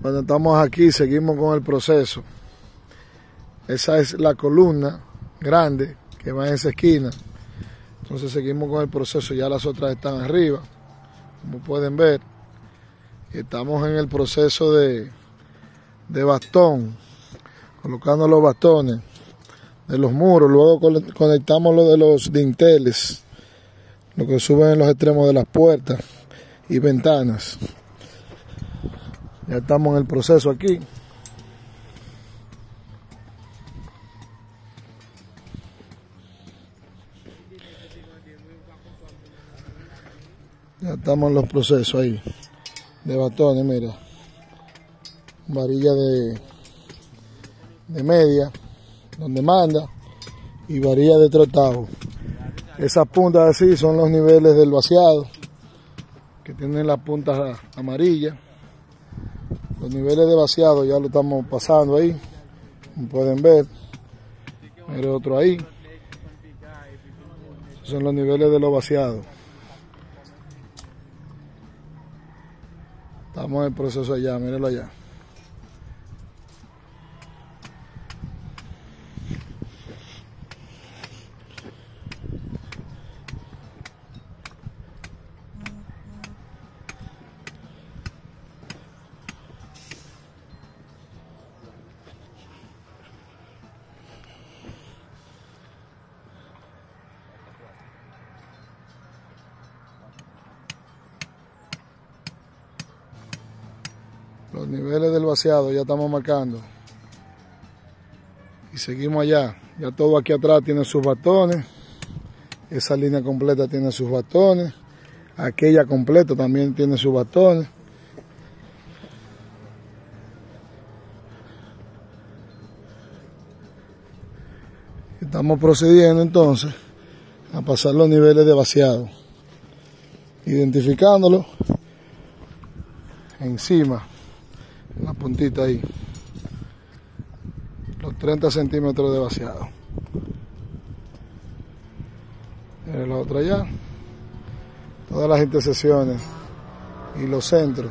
Cuando estamos aquí, seguimos con el proceso. Esa es la columna grande que va en esa esquina. Entonces seguimos con el proceso. Ya las otras están arriba, como pueden ver. Estamos en el proceso de, de bastón, colocando los bastones de los muros. Luego conectamos lo de los dinteles, lo que suben en los extremos de las puertas y ventanas. Ya estamos en el proceso aquí. Ya estamos en los procesos ahí. De batones, mira. Varilla de, de media, donde manda, y varilla de trotado. Esas puntas así son los niveles del vaciado, que tienen las puntas amarillas. Los niveles de vaciado ya lo estamos pasando ahí, como pueden ver. Mire otro ahí. son los niveles de los vaciados. Estamos en proceso allá, mírenlo allá. Los niveles del vaciado ya estamos marcando. Y seguimos allá. Ya todo aquí atrás tiene sus bastones. Esa línea completa tiene sus bastones. Aquella completa también tiene sus bastones. Estamos procediendo entonces a pasar los niveles de vaciado. Identificándolo encima la puntita ahí. Los 30 centímetros de vaciado. La otra ya todas las intersecciones. Y los centros.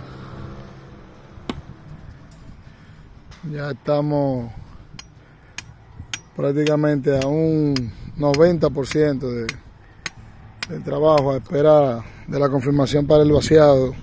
Ya estamos prácticamente a un 90% de, del trabajo a espera de la confirmación para el vaciado